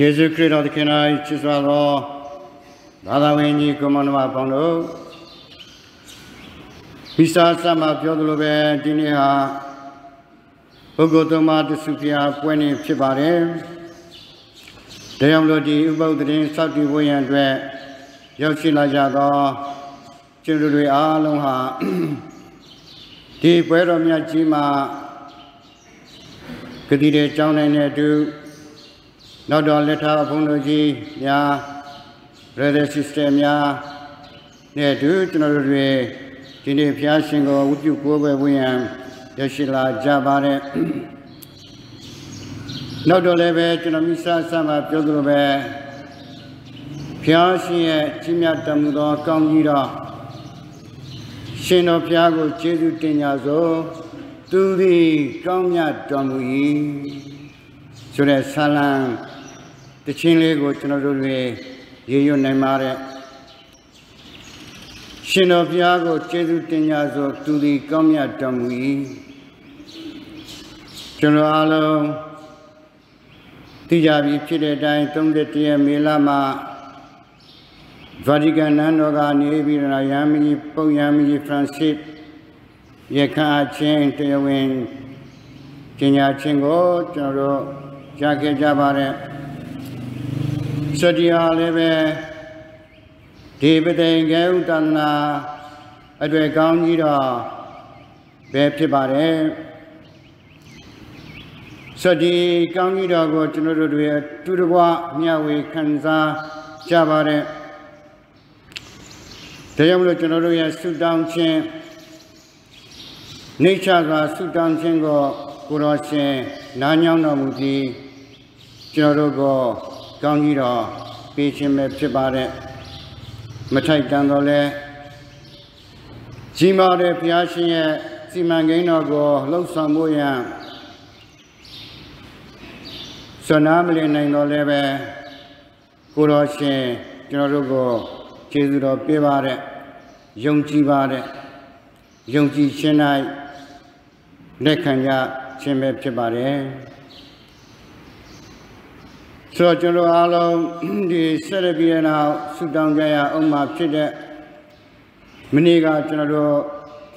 ယေရှုခရစ်တော်သခင်၌ချစ်စွာသောဘာသာဝင်ကြီးကိုမနမပေါင်းတို့မိစာစမှာပြောသလိုပဲဒီနေ့ဟာပုဂ္ဂိုလ်သုံးပါးတစုပြာပွဲနေဖြစ်ပါတယ်။တရားမလို့ဒီဥပုသ်တရင်စောက်တည်ဝရန်အတွက်ရောက်ရှိလာကြသောကျင့်တွေအားလုံးဟာဒီပွဲတော်မြတ်ကြီးမှာဂတိတဲ့ကြောင်းနိုင်တဲ့အတူ နောက်တော့လက်ထားဘုန်းတော်ကြီးများ brother sister များနဲ့အတူကျွန်တော်တို့တွေဒီနေ့ဘုရားရှင်ကိုဝတ်ပြုကိုးကွယ်ဝင့်ရန်ရရှိလာကြပါတယ်နောက်တော့လည်းပဲကျွန်တော်မိဆာဆမ်းမှာပြောသလိုပဲဘုရားရှင်ရဲ့ကြီးမြတ်တမှုသောကောင်းကြီးတော်ရှင်တော်ဘုရားကိုကျေးဇူးတင်ကြစို့သူသည်ကောင်းမြတ်တော်မူ၏ဆိုတဲ့ဆာလံ တခြင်းလေးကိုကျွန်တော်တို့တွေရေရွနိုင်ပါတယ်ရှင်တော်ဘုရားကိုကျေးဇူးတင်ကြစို့သူသည်ကောင်းမြတ်တော်မူ၏ကျွန်တော်အားလုံးသိကြပြီဖြစ်တဲ့အတိုင်း31ရက်မေလမှာဗာတီကန်နန်းတော်ကနေပြီးတော့ရဟန်းမကြီးပုပ်ရဟန်းမကြီးဖရန်စစ်ရခါချင်းတရားဝင်ကျင်ညာချင်းကိုကျွန်တော်တို့ကြားခဲ့ကြပါတယ် စတရားလည်းပဲဒီပသိင်္ဂေဥတနာအတွေ့ကောင်းကြီးတော့ပဲဖြစ်ပါတယ်စတိကောင်းကြီးတော်ကိုကျွန်တော်တို့တွေတူတကွမျှဝေခံစားကြပါတယ်ဒါကြောင့်မလို့ကျွန်တော်တို့ရဲ့ဆုတောင်းခြင်းနေချစွာဆုတောင်းခြင်းကိုကိုတော်ရှင်နားညောင်းတော်မူပြီးကျွန်တော်တို့ကို ကောင်းကြီးတော်ပေးခြင်းပဲဖြစ်ပါတယ်မထိုက်တန်တော့လဲကြီးမားတဲ့ဘုရားရှင်ရဲ့စီမံကိန်းတော်ကိုလှုပ်ဆောင်ဖို့ရန်စွမ်းနာမလည်နိုင်တော့လဲပဲကိုတော်ရှင်ကျွန်တော်တို့ကိုကျေးဇူးတော်ပေးပါတဲ့ယုံကြည်ပါတဲ့ယုံကြည်ခြင်း၌လက်ခံကြခြင်းပဲဖြစ်ပါတယ် ဆိုတော့ကျွန်တော်အားလုံးဒီဆက်ရပြီးတဲ့နောက်ဆူတောင်းကြရအောင်မှာဖြစ်တဲ့မနေ့ကကျွန်တော်တို့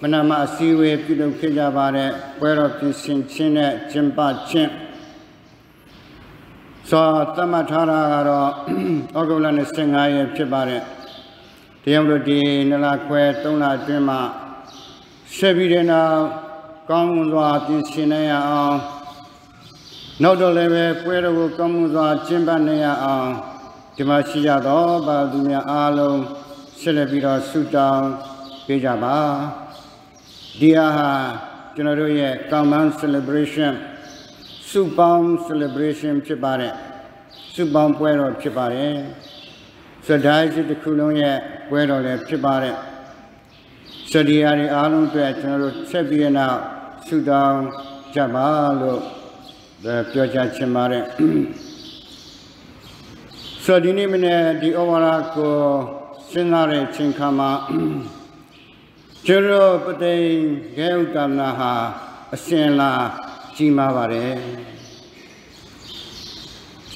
မနမအစည်းအဝေးပြုလုပ်ခဲ့ကြပါတဲ့ပွဲတော်ပြင်ဆင်ခြင်းနဲ့ကျင်းပခြင်းဆိုသတ်မှတ်ထားတာကတော့ဩဂုတ်လ25ရက်ဖြစ်ပါတယ်တရားလို့ဒီနလခွဲ3လအတွင်းမှာဆက်ပြီးတဲ့နောက်ကောင်းစွာပြင်ဆင်နိုင်အောင် နောက်တော့လည်းပဲပွဲတော်ကိုကောင်းမှုစွာကျင်းပနိုင်အောင်ဒီမှာရှိကြသောပါသူများအားလုံးဆက်လက်ပြီးတော့ဆုတောင်းပေးကြပါဒီအားဟာကျွန်တော်တို့ရဲ့ common celebration စုပေါင်း celebration ဖြစ်ပါတယ်စုပေါင်းပွဲတော်ဖြစ်ပါတယ်စဒိုင်းစစ်တစ်ခုလုံးရဲ့ပွဲတော်လည်းဖြစ်ပါတယ်စဒီယာတွေအားလုံးအတွက်ကျွန်တော်တို့ဆက်ပြီးနောက်ဆုတောင်းကြပါလို့ ပြောချချင်ပါတယ်ဆိုဒီနေ့မနေ့ဒီဩဝါဒကိုစဉ်းစားတဲ့ချိန်ခါမှာကျွန်တော်ပသိင်ဂဲဥတမနာဟာအရှင်လာကြီးမားပါတယ်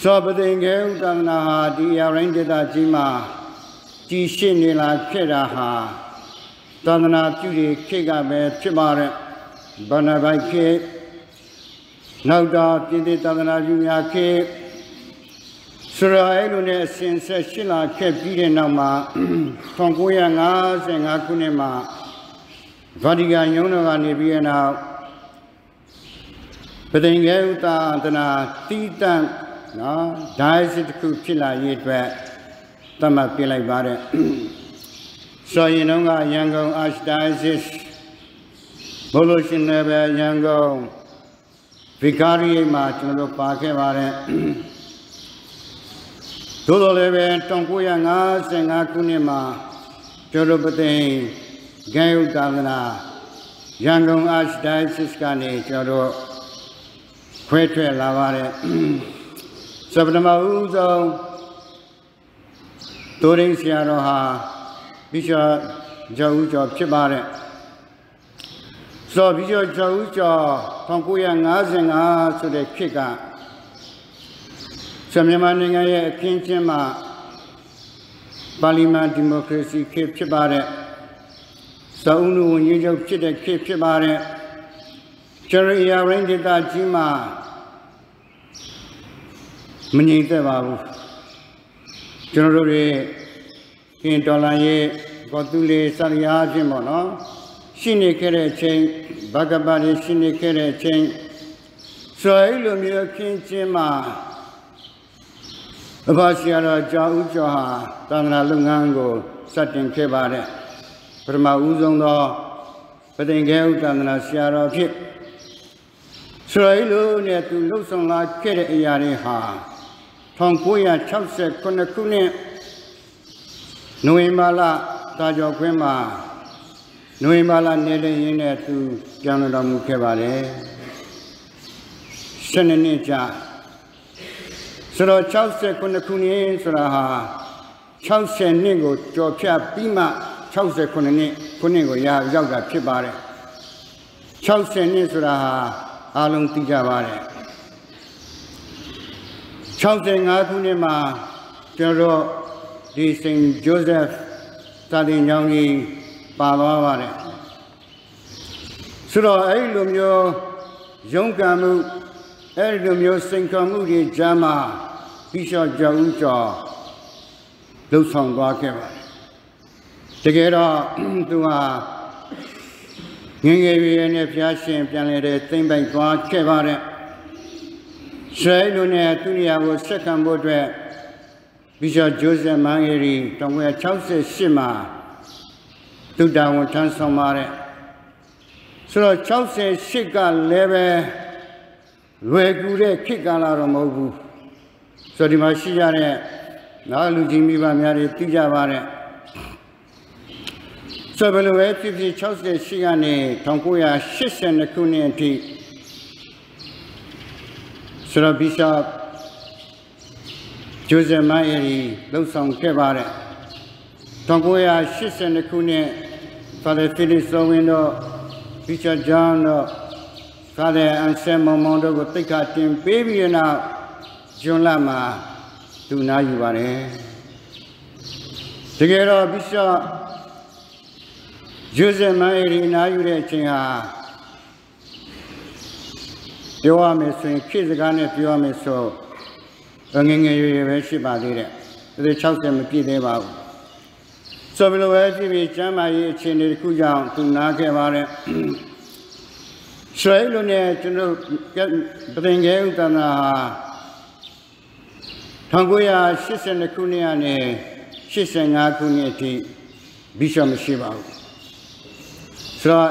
သောပသိင်ဂဲဥတမနာဟာဒီအရိုင်းဒေတာကြီးမှာကြီးရှိနေလာဖြစ်တာဟာသန္ဒနာပြုတွေခေတ်ကပဲဖြစ်ပါတယ်ဘာနာဘိုက်ခေတ် နောက်တော့ပြည့်တဲ့သာသနာပြုများခေဆိုရအဲလိုနဲ့အစဉ်ဆက်ရှင်းလာခဲ့ပြီးတဲ့နောက်မှာ1955ခုနှစ်မှာဗာတီကန်ရုံးတော်ကနေပြီးတဲ့နောက်ပသိင်္ဂေဥတာတနာတိတန့်နော်ဒိုင်းစစ်တစ်ခုဖြစ်လာရေးအတွက်သတ်မှတ်ပြလိုက်ပါတယ်ဆိုရင်တော့ရန်ကုန် Archdiocese ဘုလို့ရှင်လည်းပဲရန်ကုန် ဗီကာရီမှာကျွန်တော်တို့ပါခဲ့ပါတယ်သို့တော်လည်းပဲ1955ခုနှစ်မှာကျွန်တော်ပသိင်ဂန်ယုသာသနာရန်ကုန် Archdiocese ကနေကျွန်တော်တို့ခွဲထွက်လာပါတယ်စပထမဦးဆုံးတိုးရင်းဆရာတော်ဟာဘိရှော့ကျော်ဦးကျော်ဖြစ်ပါတယ်ဆိုပြီးတော့ကျော်ဦးကျော် 1955ဆိုတဲ့ခေတ်ကဆိုမြန်မာနိုင်ငံရဲ့အခင်းကျင်းမှာပါလီမန်ဒီမိုကရေစီခေတ်ဖြစ်ပါတယ်။စာအုပ်လူဝန်ကြီးချုပ်ဖြစ်တဲ့ခေတ်ဖြစ်ပါတယ်။ကျရိယာရင်းဒေတာကြီးမှာမငြိမ်သက်ပါဘူး။ကျွန်တော်တို့ရဲ့ခင်ဒေါ်လာရဲ့ကောတူလေးစရိယာချင်းပေါ့နော်။ရှိနေခဲ့တဲ့အချိန် ဘဂဗတ်ရရှိနေခဲ့တဲ့အချိန်ဆိုအဲ့လိုမျိုးခင်းချင်းမှာအဘဆရာတော်ကြာဦးကျော်ဟာသာသနာလုပ်ငန်းကိုစတင်ခဲ့ပါတယ်ပထမဦးဆုံးသောပဋိငယ်ဥသာသနာဆရာတော်ဖြစ်ဆိုရလိုနဲ့သူလှုပ်ဆောင်လာခဲ့တဲ့အရာတွေဟာ1968ခုနှစ်နိုဝင်ဘာလတာကျော်ခွင်းမှာ နိုဝင်ဘာလနေတဲ့ရင်းနဲ့သူပြောင်းလဲတော်မူခဲ့ပါတယ်12နှစ်ကြာဆိုတော့69ခုနှစ်ဆိုတာဟာ60နှစ်ကိုကြော်ဖြတ်ပြီးမှ69နှစ်ခုနှစ်ကိုရရောက်တာဖြစ်ပါတယ်60နှစ်ဆိုတာဟာအားလုံးသိကြပါတယ်65ခုနှစ်မှာကျွန်တော်ဒီစင်ဂျိုးဆက်သာတင်ကျောင်းကြီး ပါသွားပါတယ်ဆိုတော့အဲ့လိုမျိုးရုန်းကန်မှုအဲ့ဒီလိုမျိုးစိန်ခေါ်မှုတွေကြားမှာပြီးလျှော့ကြောက်ဦးကျော်လှုပ်ဆောင်သွားခဲ့ပါတယ်တကယ်တော့သူဟာငငယ်ရွယ်နဲ့ဖျားရှင်ပြန်လဲတဲ့သိမ့်ပိုက်သွားခဲ့ပါတယ်ဆွဲလူနဲ့သူ့နေရာကိုဆက်ခံဖို့အတွက်ဘီရှော့ဂျိုးဆက်မန်ဂရီ1968မှာ သူတာဝန်ထမ်းဆောင်ပါတယ်ဆိုတော့68ကလည်းပဲလွယ်ကူတဲ့ခေတ်ကာလတော့မဟုတ်ဘူးဆိုဒီမှာရှိကြတဲ့နောက်လူကြီးမိဘများတွေသိကြပါတဲ့ဆိုဘယ်လိုပဲဖြစ်ဖြစ်68ကနေ1982ခုနှစ်အထိဆိုတော့ဘီရှာဂျိုဇက်မိုင်ရီလှုပ်ဆောင်ခဲ့ပါတယ်1982ခုနှစ် Father Philip Sowin တို့ Bishop John တို့ကားတဲ့အန်ဆယ်မောင်မောင်တို့ကိုတိတ်ခါတင်ပေးပြီးနောက်ဂျွန်လာမှာသူနာယူပါတယ်တကယ်တော့ဘိရှော့ဂျိုဇက်မန်အေရီနာယူတဲ့အချိန်ဟာပြောရမယ်ဆိုရင်ခေတ်စကားနဲ့ပြောရမယ်ဆိုငငယ်ရွယ်ရွယ်ပဲရှိပါသေးတယ်ဒါ60မပြည့်သေးပါဘူး ဆိုဘယ်လိုပဲဖြစ်ဖြစ်ကျမ်းမာရေးအခြေအနေတစ်ခုကြောင့်သူနာခဲ့ပါတယ်ဆွဲလို့နဲ့ကျွန်တော်ပင်ငယ်ဥတနာ1982ခုနှစ်ကနေ85ခုနှစ်အထိဘီရှော့မရှိပါဘူးဆိုတော့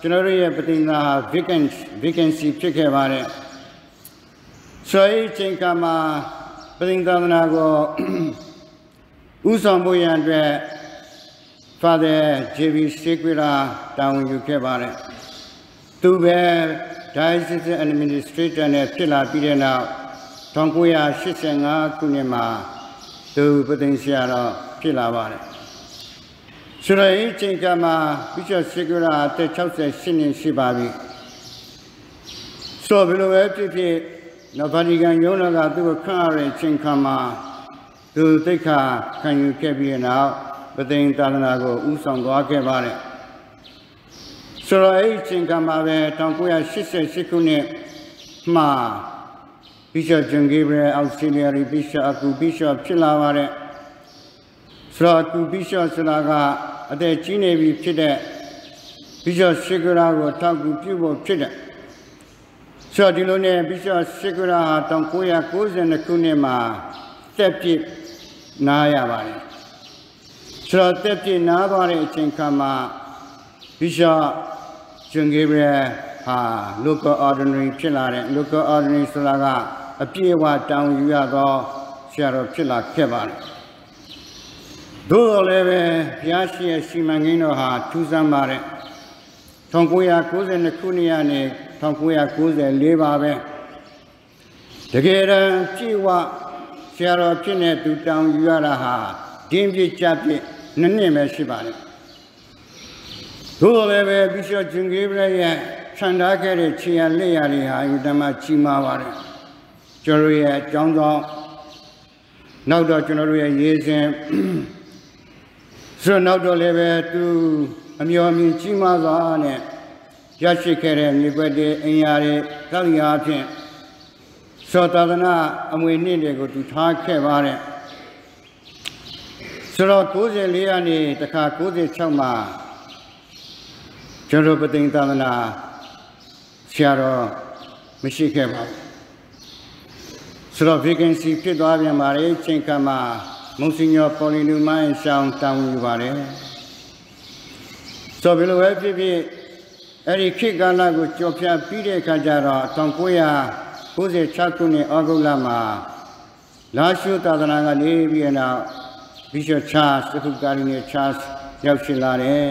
ကျွန်တော်တို့ရဲ့ပတင်သာဟာ vacant vacancy ဖြစ်ခဲ့ပါတယ်ဆိုရင်ချိန်ကမှာပတင်သာသနာကိုဥဆောင်ဖို့ရန်အတွက် Father JB Sequira တာဝန်ယူခဲ့ပါတယ်သူပဲ Diocese Administrator နဲ့ဖြစ်လာပြီးတဲ့နောက်1985ခုနှစ်မှာသူပသိဆရာတော်ဖြစ်လာပါတယ်ဆိုတော့ এই ချိန်ကမှာဘိရှော့ဆီဂရာအသက်68နှစ်ရှိပါပြီဆိုဘယ်လိုပဲဖြစ်ဖြစ်နော်ဗာတီကန်ရုံးတော်ကသူ့ကိုခန့်ရတဲ့အချိန်ခါမှာသူသိက္ခာခံယူခဲ့ပြီးတဲ့နောက် ပသိသာသနာကိုဥဆောင်သွားခဲ့ပါတယ်ဆိုတော့အဲ့ဒီချိန်ကမှာပဲ1988ခုနှစ်မှာ Bishop John Gabriel Auxiliary Bishop အကူ Bishop ဖြစ်လာပါတယ်ဆိုတော့အကူ Bishop ဆိုတာကအသက်ကြီးနေပြီဖြစ်တဲ့ Bishop Shigura ကိုထောက်ကူပြုဖို့ဖြစ်တယ်ဆိုတော့ဒီလိုနဲ့ Bishop Shigura ဟာ1992ခုနှစ်မှာတက်ပြစ်နားရပါတယ် ဆိုတော့တက်ပြစ်နားသွားတဲ့အချိန်ခါမှာ Bishop John Gabriel ဟာ local ordinary ဖြစ်လာတဲ့ local ordinary ဆိုတာကအပြည့်အဝတောင်းယူရသောဆရာတော်ဖြစ်လာခဲ့ပါတယ်သို့တော်လည်းပဲဘုရားရှိရဲ့စီမံကိန်းတော်ဟာထူးဆန်းပါတယ်1992ခုနှစ်ကနေ1994ပါပဲတကယ်တမ်းကြည်ဝဆရာတော်ဖြစ်နေသူတောင်းယူရတာဟာဒင်းပြကြပြ နှစ်နှစ်ပဲရှိပါတယ်သို့တော်လည်းပဲဘိရှော့ဂျင်ဂေဘရရဲ့ခြံထားခဲ့တဲ့ခြေရလက်ရတွေဟာအယူတမကြီးမားပါတယ်ကျွန်တော်ရဲ့အကြောင်းသောနောက်တော့ကျွန်တော်တို့ရဲ့ရေးစဉ်ဆိုတော့နောက်တော့လည်းပဲသူအမျော်မြင်ကြီးမားစွာနဲ့ရရှိခဲ့တဲ့မြေကွက်တွေအင်ယာတွေသောက်ရာအဖြစ်သောသာသနာအမွေနှစ်တွေကိုသူထားခဲ့ပါတယ် ဆိုတော့94ရာနေတခါ96မှာကျွန်တော်ပသိမ်သာသနာဆရာတော်မရှိခဲ့ပါဘူးဆိုတော့ vacancy ဖြစ်သွားပြန်ပါတယ်ချိန်ခါမှာမုံစညောပေါ်လီနူမိုင်းရှောင်းတောင်းယူပါတယ်ဆိုဘယ်လိုပဲဖြစ်ဖြစ်အဲ့ဒီခေတ်ကာလကိုကြော်ဖြတ်ပြီးတဲ့အခါကျတော့1996ခုနှစ်ဩဂုတ်လမှာလာရှုသာသနာကနေပြီးတော့ Bishop Charles သုကာရီနေ Charles ရောက်ရှိလာတယ်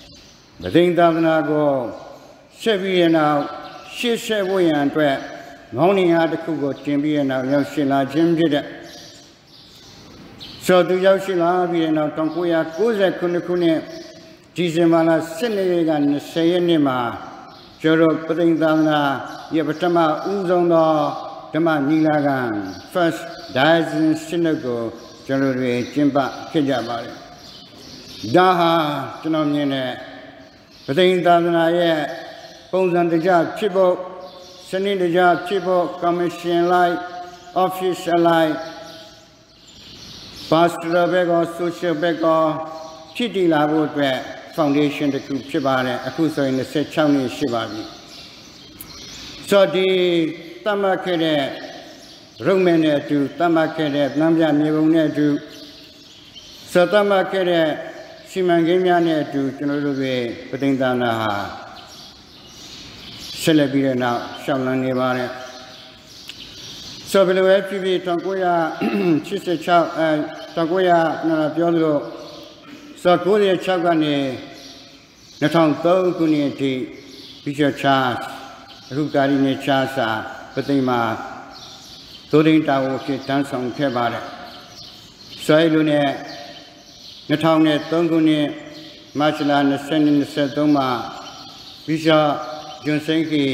။ဗသိင်သာသနာကိုဆက်ပြီးရနောက်ရှေ့ဆက်ဖို့ရန်အတွက်ငေါင်းနေဟာတစ်ခုကိုတင်ပြီးရနောက်ရောက်ရှိလာခြင်းဖြစ်တဲ့ဆိုသူရောက်ရှိလာပြီးရနောက်1999ခုနှစ်ဒီဇင်ဘာလ12ရက်ကနေ20ရက်နေ့မှာကျော်တော်ပသိင်သာသနာရပထမဦးဆုံးသောဓမ္မညီလာခံ First Diocese Synod ကို ကျွန်တော်တွေကျင့်ပဖြစ်ကြပါတယ်ဒါဟာကျွန်တော်မြင်တဲ့ပသိင်သာသနာရဲ့ပုံစံတကြဖြစ်ဖို့စနစ်တကျဖြစ်ဖို့ commission like official like pastoral ဘက်က social ဘက်ကဖြစ်တည်လာဖို့အတွက် foundation တစ်ခုဖြစ်ပါတယ်အခုဆိုရင်26နှစ်ရှိပါပြီဆိုဒီတတ်မှတ်ခဲ့တဲ့ ရုံမဲနဲ့အတူတတ်မှတ်ခဲ့တဲ့လမ်းပြမြေပုံနဲ့အတူစတတ်မှတ်ခဲ့တဲ့စီမံကိန်းများနဲ့အတူကျွန်တော်တို့ရဲ့ပဋိသန္ဓာဟာဆက်လက်ပြီးတဲ့နောက်ရှောက်လန်းနေပါတယ်ဆိုဘယ်လိုပဲဖြစ်ဖြစ်1986အဲ1900ပြောလို့ဆို96ကနေ2003ခုနှစ်အထိဘီရှပ်ချားအခုကာရီနေချားစာပသိမ်မှာ သိုးရင်းတာဝဖြစ်တန်းဆောင်ခဲ့ပါတယ်ဆွဲလူနဲ့2003ခုနှစ်မတ်လ2023မှာဘီရှပ်ဂျွန်စိန်ကီ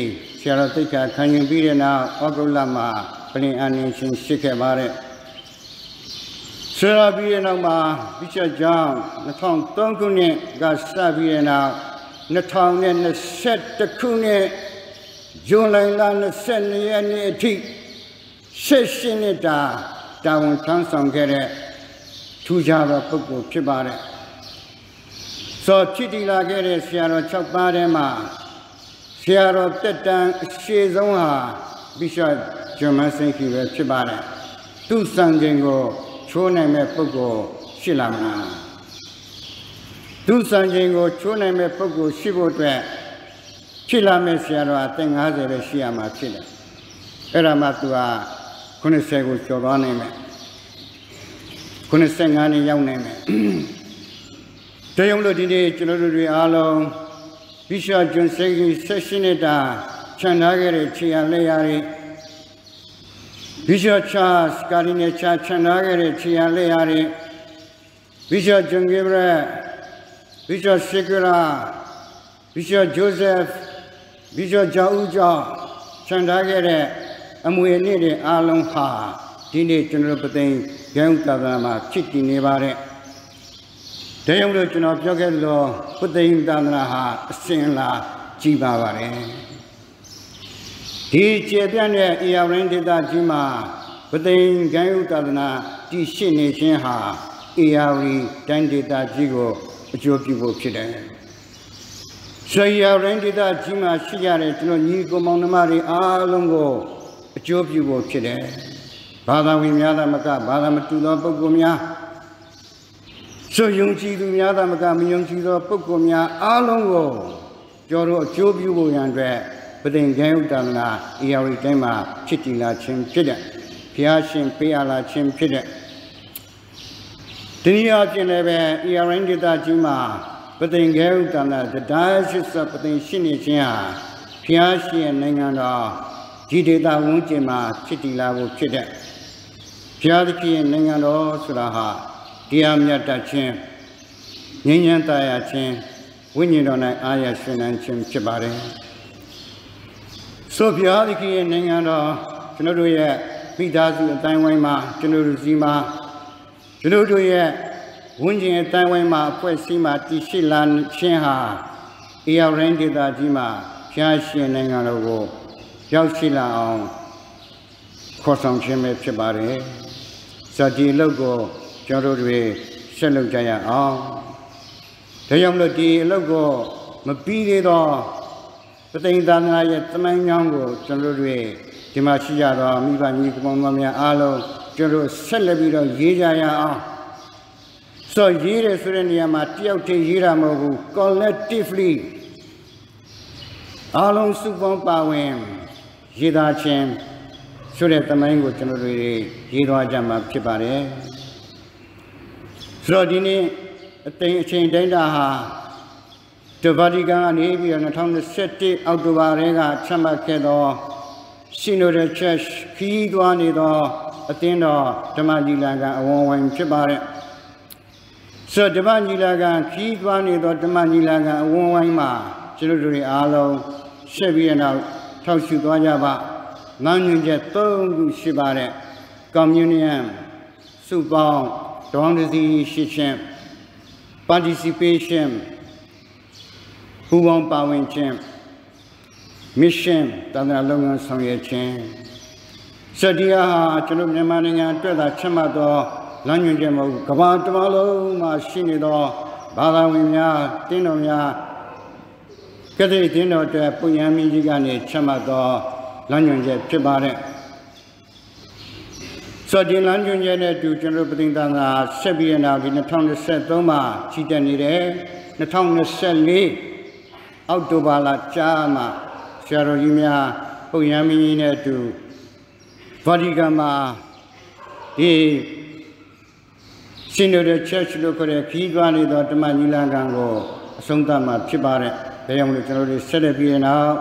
ဆရာတော်တိတ်ခါခံယူပြီးတဲ့နောက်ဩဂုတ်လမှာပြင်အနှင်းရှင်ရှိခဲ့ပါတယ်ဆရာပြီးတဲ့နောက်မှာဘိချက်ကြောင့်2003ခုနှစ်ကစပြီးတဲ့နောက်2021ခုနှစ်ဇွန်လလ22ရက်နေ့အထိ 16နှစ်တာတာဝန်ထမ်းဆောင်ခဲ့တဲ့ထူးခြားသောပုဂ္ဂိုလ်ဖြစ်ပါတယ်။ဆိုဖြစ်တည်လာခဲ့တဲ့ဆရာတော်6ပါးထဲမှာဆရာတော်တက်တန်အရှိဆုံးဟာဘိရှပ်ဂျွန်မန်စင်ခီပဲဖြစ်ပါတယ်သူစံချိန်ကိုချိုးနိုင်မဲ့ပုဂ္ဂိုလ်ရှိလာမလားသူစံချိန်ကိုချိုးနိုင်မဲ့ပုဂ္ဂိုလ်ရှိဖို့အတွက်ဖြစ်လာမဲ့ဆရာတော်အသက်50ပဲရှိရမှာဖြစ်တယ်အဲ့ဒါမှသူက 90ကိုကျော်သွားနိုင်မယ်95နှစ်ရောက်နိုင်မယ်တယုံလို့ဒီနေ့ကျွန်တော်တို့တွေအားလုံးဘိရှာကျွန်းစိတ်ကြီးဆက်ရှိနေတာခြံထားခဲ့တဲ့ခြေရလက်ရတွေဘိရှာချာစကာရီနဲ့ချာခြံထားခဲ့တဲ့ခြေရလက်ရတွေဘိရှာကျွန်းဂေဘရဘိရှာရှေကရာဘိရှာဂျိုးဆက်ဘိရှာဂျာဦးကျော်ခြံထားခဲ့တဲ့ အမွေအနှစ်တွေအားလုံးဟာဒီနေ့ကျွန်တော်ပသိမ်ဂဲဥကာသနာမှာဖြစ်တည်နေပါတယ်ဒါကြောင့်လို့ကျွန်တော်ပြောခဲ့လို့ပုသိမ်သာသနာဟာအစဉ်လာကြည်ပါပါတယ်ဒီကျေပြန့်တဲ့အေယာရင်းဒေသကြီးမှာပုသိမ်ဂိုင်းဥသာသနာတည်ရှိနေခြင်းဟာအေယာဝီတိုင်းဒေသကြီးကိုအကျိုးပြုဖို့ဖြစ်တယ်ဆွေရရင်ဒေသကြီးမှာရှိရတဲ့ကျွန်တော်ညီကိုမောင်နှမတွေအားလုံးကို အကျိုးပြုဖို့ဖြစ်တယ်ဘာသာဝင်များသာမကဘာသာမတူသောပုဂ္ဂိုလ်များဆိုယုံကြည်သူများသာမကမယုံကြည်သောပုဂ္ဂိုလ်များအားလုံးကိုကျော်တို့အကျိုးပြုဖို့ရန်အတွက်ပဋိင္ကေဥတ္တနာအေယာဝတီတိုင်းမှာဖြစ်တည်လာခြင်းဖြစ်တဲ့ဘုရားရှင်ပေးအပ်လာခြင်းဖြစ်တဲ့တနည်းအားဖြင့်လည်းပဲအေယာရင်ဒေသကြီးမှာပဋိင္ကေဥတ္တနာတရားရှိစပဋိရှိနေခြင်းဟာဘုရားရှင်ရဲ့နိုင်ငံတော် ဒီဒေသဝန်းကျင်မှာဖြစ်တည်လာဖို့ဖြစ်တဲ့ဘုရားသခင်ရဲ့နိုင်ငံတော်ဆိုတာဟာတရားမြတ်တတ်ခြင်းငြိမ်းချမ်းသာယာခြင်းဝိညာဉ်တော်၌အာရရှင်နှံခြင်းဖြစ်ပါတယ်။ဆိုဘုရားသခင်ရဲ့နိုင်ငံတော်ကျွန်တော်တို့ရဲ့မိသားစုအတိုင်းဝိုင်းမှာကျွန်တော်တို့စီမှာကျွန်တော်တို့ရဲ့ဝန်းကျင်အတိုင်းဝိုင်းမှာအဖွဲ့အစည်းမှာတည်ရှိလာခြင်းဟာအေရရင်ဒေသကြီးမှာဖျားရှင်နိုင်ငံတော်ကို ရောက်ရှိလာအောင်ခေါ်ဆောင်ခြင်းပဲဖြစ်ပါတယ်။ဇာတိလုတ်ကိုကျွန်တော်တို့ဆက်လုပ်ကြရအောင်။ဒါကြောင့်မလို့ဒီအလုပ်ကိုမပြီးသေးတော့ပသိမ်သာသနာရဲ့တမိုင်းကြောင်းကိုကျွန်တော်တို့ဒီမှာရှိကြတော့မိဘညီကောင်မများအားလုံးကျွန်တော်ဆက်လက်ပြီးတော့ရေးကြရအောင်ဆိုရေးတယ်ဆိုတဲ့နေရာမှာတယောက်တည်းရေးတာမဟုတ်ဘူး collectively အားလုံးစုပေါင်းပါဝင် ရေးသားခြင်းဆိုတဲ့တမိုင်းကိုကျွန်တော်တို့ရေးသွားကြမှာဖြစ်ပါတယ်ဆိုတော့ဒီနေ့အတိမ်အချိန်တိုင်းတာဟာတဗာတီကန်ကနေပြီးတော့2021အောက်တိုဘာထဲကချမှတ်ခဲ့သောရှင်နိုတဲ့ချက်ခီးသွားနေသောအသင်းတော်ဓမ္မညီလာခံအဝန်ဝင်ဖြစ်ပါတယ်ဆိုတော့ဓမ္မညီလာခံခီးသွားနေသောဓမ္မညီလာခံအဝန်ဝိုင်းမှာကျွန်တော်တို့အားလုံးရှက်ပြီးတော့ ထောက်ရှုသွားကြပါငန်းညွန်ချက်၃ခုရှိပါတယ် communion စုပေါင်းဒေါင်းတစီရှိခြင်း participation ပူးပေါင်းပါဝင်ခြင်း mission တန်ត្រာလုပ်ငန်းဆောင်ရွက်ခြင်းစတရားဟာကျွန်တော်မြန်မာနိုင်ငံအတွက်သာချမှတ်သောလမ်းညွှန်ချက်မဟုတ်ကမ္ဘာတစ်မလုံးမှာရှိနေသောဘာသာဝင်များတင်းတော်များ ကတိတင်းတော်အတွက်ပုညံမင်းကြီးကနေချမှတ်သောလမ်းညွှန်ချက်ဖြစ်ပါတယ်စောဒီလမ်းညွှန်ချက်နဲ့အတူကျွန်တော်ပသိသင်္သာဆက်ပြီးရနောက်ဒီ2023မှာချီတက်နေတယ်2024အောက်တိုဘာလကြားမှာဆရာတော်ကြီးများပုညံမင်းကြီးနဲ့အတူဗာတီကန်မှာဒီရှင်တို့ရဲ့ church လို့ခေါ်တဲ့ခီးသွားနေသောဓမ္မညီလာခံကိုအဆုံးသတ်မှာဖြစ်ပါတယ်။ ဒါကြောင့်မလို့ကျွန်တော်တို့ဆက်လက်ပြီးရင်တော့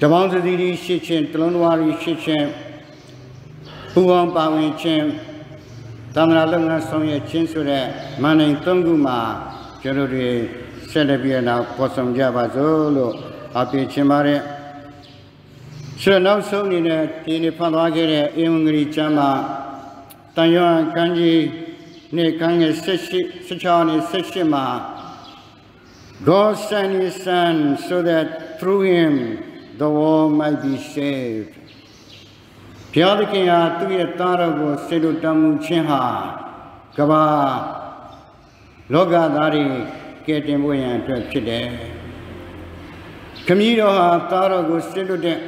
တပေါင်းစသည်ရှိခြင်းတလုံးတော်ရီရှိခြင်းပူပေါင်းပါဝင်ခြင်းသံဃာလုပ်ငန်းဆောင်ရွက်ခြင်းဆိုတဲ့မန္တန်၃ခုမှာကျွန်တော်တို့ဆက်လက်ပြီးတော့ပေါ်ဆောင်ကြပါစို့လို့အပြေချင်ပါတယ်။ဆိုတော့နောက်ဆုံးအနေနဲ့ဒီနေ့ဖန်သွားခဲ့တဲ့အင်္ဂလိပ်ကျမ်းမှာတန်ရွှန်ကန်းကြီးနေ့ကန်းငယ်16 16နဲ့18မှာ God sent his son so that through him the world might be saved ဘုရားသခင်ဟာသူ့ရဲ့သားတော်ကိုစေလို့တမှုခြင်းဟာကဘာလောကသားတွေကယ်တင်ဖို့ရန်အတွက်ဖြစ်တယ်ခမည်းတော်ဟာသားတော်ကိုစေလို့တဲ့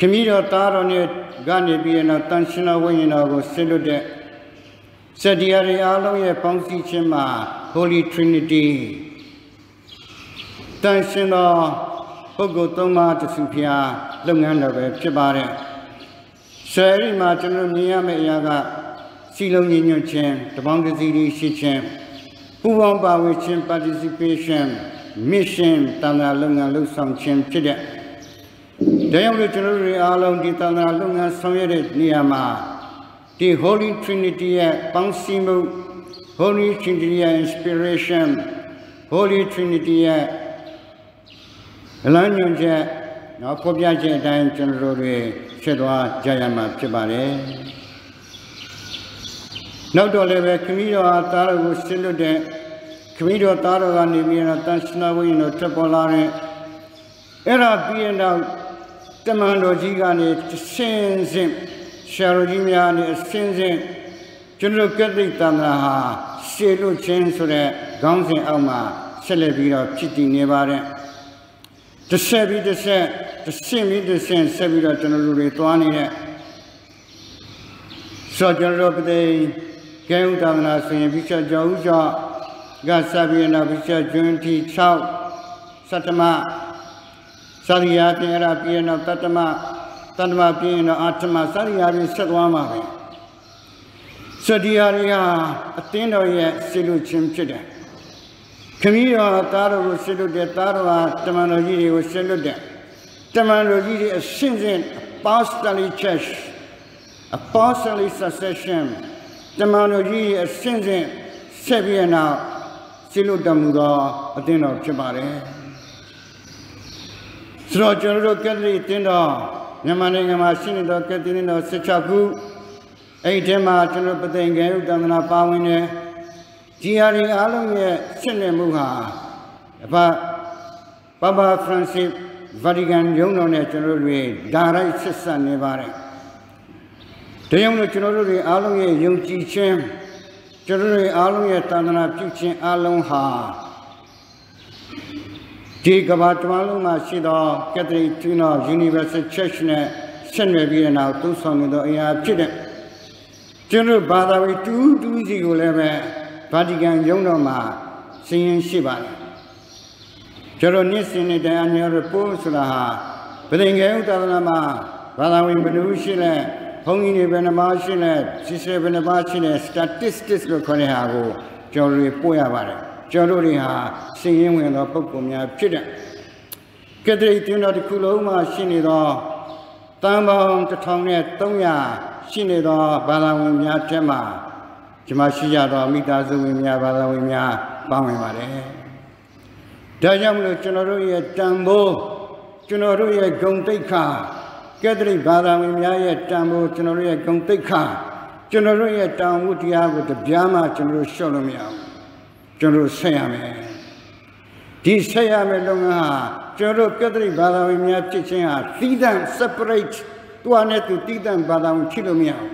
ခမည်းတော်သားတော်နဲ့ကနေပြီးတော့တန်ရှင်တော်ဝိညာဉ်တော်ကိုစေလို့တဲ့စတရားတွေအားလုံးရဲ့ပေါင်းစည်းခြင်းမှာ Holy Trinity တန်ရှင်တော်ပုဂ္ဂိုလ်သုံးပါးတစုဖျားလုပ်ငန်းတော်ပဲဖြစ်ပါတယ်ဆယ်ရီမှာကျွန်တော်မြင်ရမယ့်အရာကစီလုံးညီညွတ်ခြင်းတပေါင်းတစည်းလေးရှိခြင်းပူးပေါင်းပါဝင်ခြင်း participation mission တန်ခါလုပ်ငန်းလုပ်ဆောင်ခြင်းဖြစ်တဲ့ဒါကြောင့်လို့ကျွန်တော်တို့အားလုံးဒီတန်ခါလုပ်ငန်းဆောင်ရွက်တဲ့နေရာမှာဒီ Holy Trinity ရဲ့ပေါင်းစည်းမှု Holy Trinity ရဲ့ inspiration Holy Trinity ရဲ့အ လန်းညွန်ချက်နော်ဖော်ပြချက်အတိုင်းကျွန်တော်တို့တွေဖြစ်သွားကြရမှာဖြစ်ပါတယ်နောက်တော့လည်းပဲခမည်းတော်အားသားတော်ကိုစစ်လွတ်တဲ့ခမည်းတော်သားတော်ကနေပြီးတော့တန်ရှင်တော်ဝိညာဉ်တော်ထွက်ပေါ်လာတဲ့အဲ့ဒါပြီးရင်တော့တမန်တော်ကြီးကနေဆင်းဆင်းရှာတော်ကြီးများနဲ့အဆင်းဆင်းကျွန်တော်ကတိတ်တန်ခါဟာရှေလွတ်ခြင်းဆိုတဲ့ခေါင်းစဉ်အောက်မှာဆက်လက်ပြီးတော့ဖြစ်တည်နေပါတယ် တစ်ဆက်ပြီးတစ်ဆက်တစ်ဆင့်ပြီးတစ်ဆင့်ဆက်ပြီးတော့ကျွန်တော်တို့တွေသွားနေတဲ့ဆိုကျွန်တော်တို့ပသိကဲဥဒမနာဆိုရင်ဘိချက်ကြောဥကြောကစပြီးတော့ဘိချက်ကျွန်းတီ6စတမသရိယာပြင်ရပြင်းတော့တတမတတမပြင်းတော့အာထမသရိယာပြင်ဆက်သွားမှာပဲစတိယာတွေဟာအသင်းတော်ရဲ့စိတ်လူချင်းဖြစ်တယ် ခမည်းတော်သားတော်ကိုစစ်လွတ်တဲ့သားတော်ဟာတမန်တော်ကြီးတွေကိုစစ်လွတ်တဲ့တမန်တော်ကြီးတွေအရှင်ရှင် apostolic church apostolic succession တမန်တော်ကြီးအရှင်ရှင်ဆက်ပြီးနောက်စစ်လွတ်တော်မူသောအသင်းတော်ဖြစ်ပါတယ်ဆိုတော့ကျွန်တော်တို့ကက်သလစ်အသင်းတော်မြန်မာနိုင်ငံမှာရှိနေသောကက်သလစ်တော်16ခုအဲ့ဒီထဲမှာကျွန်တော်ပသိမ်ကဲဥတန္တနာပါဝင်တယ် ကြီးဟာတွေအားလုံးရဲ့ရှင်းနေမှုဟာအဖပပဖရန်စစ်ဗာတီကန်ရုံးတော်နဲ့ကျွန်တော်တို့တွေဒါရိုက်ဆက်ဆက်နေပါတယ်တရားလို့ကျွန်တော်တို့တွေအားလုံးရဲ့ယုံကြည်ခြင်းကျွန်တော်တို့အားလုံးရဲ့တန်တနာပြုခြင်းအားလုံးဟာဒီကမ္ဘာတမလုံးမှာရှိသော Catholic Trinity Universal Church နဲ့ဆက်နွယ်ပြီးတဲ့နောက်သုံးဆောင်နေသောအရာဖြစ်တဲ့ကျွန်တော်ဘာသာဝင်တူးတူးစီကိုလည်းပဲ ဗာတီကန်ရုံးတော်မှာစည်ရင်ရှိပါတယ်ကျွန်တော်နေ့စဉ်နဲ့တရားညောရပို့ဆိုတာဟာဗလင်ငယ်ဥသာသနာမှာဘာသာဝင်ဘယ်လိုရှိလဲဘုန်းကြီးတွေဘယ်နှပါရှိလဲစီစရဘယ်နှပါရှိလဲ statistics လို့ခေါ်တဲ့ဟာကိုကျွန်တော်တို့ပို့ရပါတယ်ကျွန်တော်တို့တွေဟာစည်ရင်ဝင်သောပုဂ္ဂိုလ်များဖြစ်တဲ့ကက်သလစ်ကျွန်းတော်တစ်ခုလုံးမှာရှိနေသောတန်ပေါင်း1300ရှိနေသောဘာသာဝင်များထဲမှာ ဒီမှာရှိကြသောမိသားစုဝင်များဘာသာဝင်များပါဝင်ပါတယ်။ဒါကြောင့်မလို့ကျွန်တော်တို့ရဲ့တန်ဖိုးကျွန်တော်တို့ရဲ့ဂုံတိတ်ခါကက်သလစ်ဘာသာဝင်များရဲ့တန်ဖိုးကျွန်တော်တို့ရဲ့ဂုံတိတ်ခါကျွန်တော်တို့ရဲ့တန်ဖို့တရားကိုတပြားမှကျွန်တော်တို့ရှော့လို့မရဘူး။ကျွန်တော်တို့ဆက်ရမယ်။ဒီဆက်ရမယ်လုပ်ငန်းဟာကျွန်တော်တို့ကက်သလစ်ဘာသာဝင်များဖြစ်ခြင်းဟာသီးသန့် separate သူ့အနေနဲ့သူတီးတန့်ဘာသာဝင်ဖြစ်လို့မရဘူး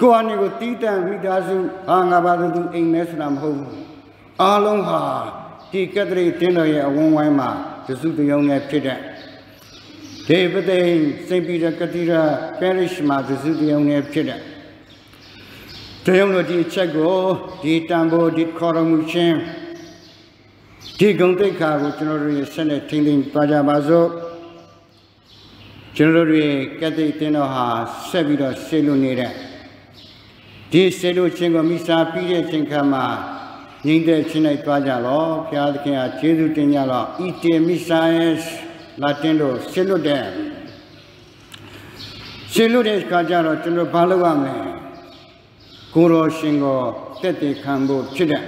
ကိုယ်အနေကိုတီးတန့်မိသားစုဟာငါဘာသာသူအိမ်မဲဆိုတာမဟုတ်ဘူးအားလုံးဟာဒီကက်သလစ်တင်းတော်ရဲ့အဝန်းဝိုင်းမှာတစုတယုံနဲ့ဖြစ်တဲ့ဒေဝသိန်စိန့်ပီတာကတိရာပဲရစ်မှာတစုတယုံနဲ့ဖြစ်တဲ့တယုံတို့ဒီအချက်ကိုဒီတန်ဖိုးဒီခေါ်ရမှုချင်းဒီဂုံတိတ်ခါကိုကျွန်တော်တို့ရဲ့ဆက်နဲ့ထိမ့်သိမ်းသွားကြပါစို့ကျွန်တော်တို့တွေကက်သိတင်းတော်ဟာဆက်ပြီးတော့ဆေလို့နေတဲ့ ဒီဆေလို့ခြင်းကိုမိစာပြီးတဲ့ချိန်ခါမှာငြိမ့်တဲ့ချင်းလိုက်သွားကြလောဘုရားသခင်ဟာကျေးဇူးတင်ကြလောဣတေမိစာယေလာတင်တို့ဆေလို့တဲ့ဆေလို့တဲ့ခါကျတော့ကျွန်တော်ဘာလုပ်ရမလဲကိုရောရှင်ကိုတက်တည်ခံဖို့ဖြစ်တဲ့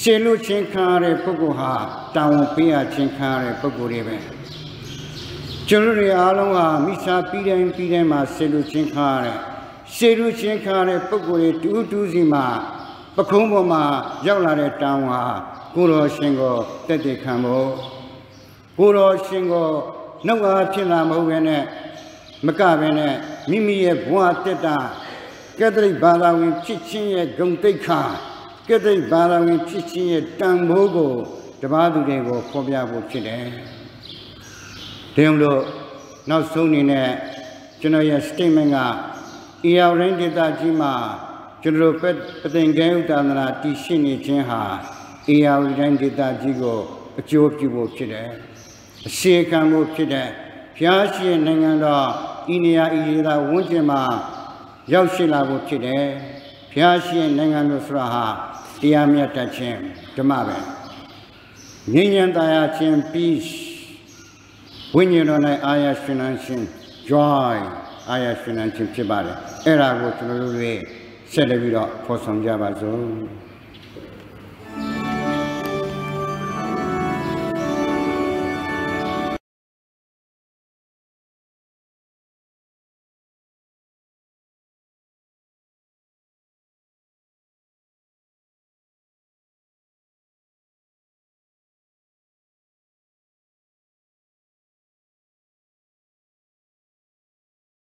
ဆေလို့ချင်းခံရတဲ့ပုဂ္ဂိုလ်ဟာတာဝန်ပေးရချင်းခံရတဲ့ပုဂ္ဂိုလ်တွေပဲကျွန်တော်တွေအားလုံးဟာမိစ္ဆာပြီးတိုင်းပြီးတိုင်းမှာဆေလူချင်းခါရတ ယ်ဆေလူချင်းခါတဲ့ပုဂ္ဂိုလ်တွေတူးတူးစီမှာပခုံးပေါ်မှာရောက်လာတဲ့တောင်းဟာကိုတော်ရှင်ကိုတက်တက်ခံဖို့ကိုတော်ရှင်ကိုနှုတ်အားဖြစ်လာမဟုတ်ဘဲနဲ့မကဘဲနဲ့မိမိရဲ့ဘဝတက်တာကက်သလစ်ဘာသာဝင်ဖြစ်ခြင်းရဲ့ဂုဏ်တိတ်ခါကက်သလစ်ဘာသာဝင်ဖြစ်ခြင်းရဲ့တန်ဖိုးကိုတပားသူတွေကိုဖော်ပြဖို့ဖြစ်တယ်ဒါကြောင့်လို့နောက်ဆုံးအနေနဲ့ကျွန်တော်ရဲ့ statement က အေယာရင်းဒေတာကြီးမှာကျွန်တော်ပသိင်ကဲဥဒနာတည်ရှိနေခြင်းဟာအေယာရင်းဒေတာကြီးကိုအကျိုးပြုဖို့ဖြစ်တယ်။အရှိခံဖို့ဖြစ်တယ်။ဘုရားရှင်နိုင်ငံတော်ဤနေရာဤဒေတာဝန်းကျင်မှာရောက်ရှိလာဖို့ဖြစ်တယ်။ဘုရားရှင်နိုင်ငံတော်ဆိုတာဟာတရားမြတ်တတ်ခြင်းဓမ္မပဲ။ငြိမ်းချမ်းသာယာခြင်း peace ဝိညာဉ်တော်၌အာရရှင်နှံခြင်း joy အာရရှင်နှံခြင်းဖြစ်ပါတယ်အဲ့ဒါကိုကျွန်တော်တို့တွေဆက်လက်ပြီးတော့ဖော်ဆောင်ကြပါစို့